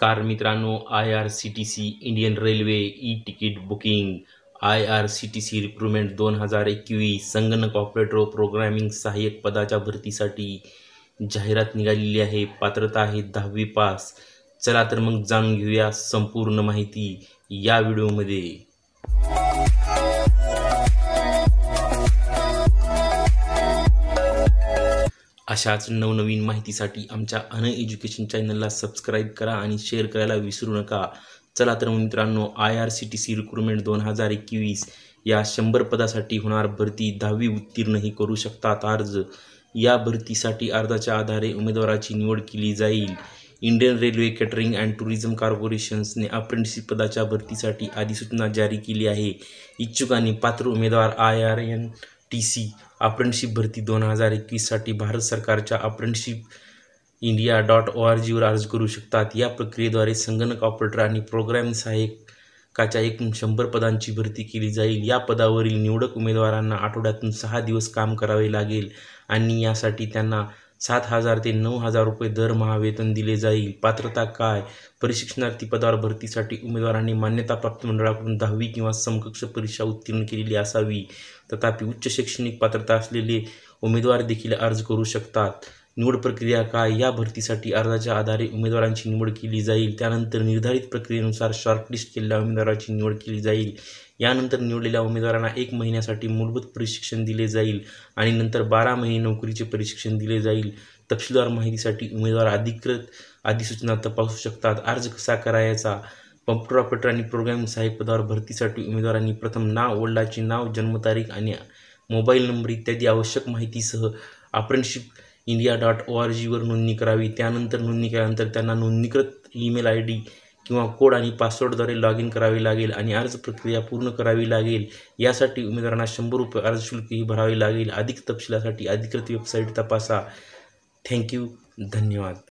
Car मित्रांनो I R C T C Indian railway e ticket booking I R C T C recruitment दोन हजार एकवीस संगणक operator programming सहाय्यक पदाच्या भरतीसाठी जाहिरात निघालेली आहे. पात्रता आहे दहावी पास. चला तर मग जाणून घेऊया संपूर्ण माहिती या व्हिडिओमध्ये. अशाच नवनवीन माहितीसाठी आमच्या अन एज्युकेशन चॅनलला सबस्क्राईब करा आणि शेअर करायला विसरू नका. चला तर मित्रांनो I R C T C recruitment दोन हजार एकवीस या शंभर पदासाठी होणार भरती दहावी उत्तीर्णही करू शकतात अर्ज. या भरतीसाठी अर्जाच्या आधारे उमेदवाराची निवड केली जाईल. Indian railway catering and tourism कॉर्पोरेशन्सने apprenticeship पदाच्या भरतीसाठी अधिसूचना जारी केली आहे. इच्छुकांनी पात्र उमेदवार I R N T C apprenticeship भरती दोन हजार एकवीससाठी भारत सरकारच्या apprenticeship India dot O R जीवर अर्ज करू शकतात. या प्रक्रियेद्वारे संगणक ऑपरेटर आणि प्रोग्रॅम सहाय्यकाच्या एकूण शंभर पदांची भरती केली जाईल. या पदावरील निवडक उमेदवारांना आठवड्यातून सहा दिवस काम करावे लागेल आणि यासाठी त्यांना सात हजार ते नऊ हजार रुपये दरमहा वेतन दिले जाईल. पात्रता काय? प्रशिक्षणार्थी पदावर भरतीसाठी उमेदवारांनी मान्यताप्राप्त मंडळाकडून दहावी किंवा समकक्ष परीक्षा उत्तीर्ण केलेली असावी. तथापि उच्च शैक्षणिक पात्रता असलेले उमेदवार देखील अर्ज करू शकतात. निवड प्रक्रिया काय? या भरतीसाठी अर्जाच्या आधारे उमेदवारांची निवड केली जाईल. त्यानंतर निर्धारित प्रक्रियेनुसार शॉर्टलिस्ट केलेल्या उमेदवाराची निवड केली जाईल. यानंतर निवडलेल्या उमेदवारांना एक महिन्यासाठी मूलभूत प्रशिक्षण दिले जाईल आणि नंतर बारा महिने नोकरीचे प्रशिक्षण दिले जाईल. तपशीलवार माहितीसाठी उमेदवार अधिकृत अधिसूचना तपासू शकतात. अर्ज कसा करायचा? कॉम्प्युटर ऑपरेटर आणि प्रोग्राम सहाय्यक पदावर भरतीसाठी उमेदवारांनी प्रथम नाव वडिलाचे नाव जन्मतारीख आणि मोबाईल नंबर इत्यादी आवश्यक माहितीसह apprenticeship India dot O R जीवर नोंदणी करावी. त्यानंतर नोंदणी केल्यानंतर त्यांना नोंदणीकृत ईमेल आय डी किंवा कोड आणि पासवर्डद्वारे लॉग इन करावे लागेल आणि अर्ज प्रक्रिया पूर्ण करावी लागेल. यासाठी उमेदवारांना शंभर रुपये अर्ज शुल्कही भरावे लागेल. अधिक तपशिलासाठी अधिकृत वेबसाईट तपासा. थँक्यू धन्यवाद.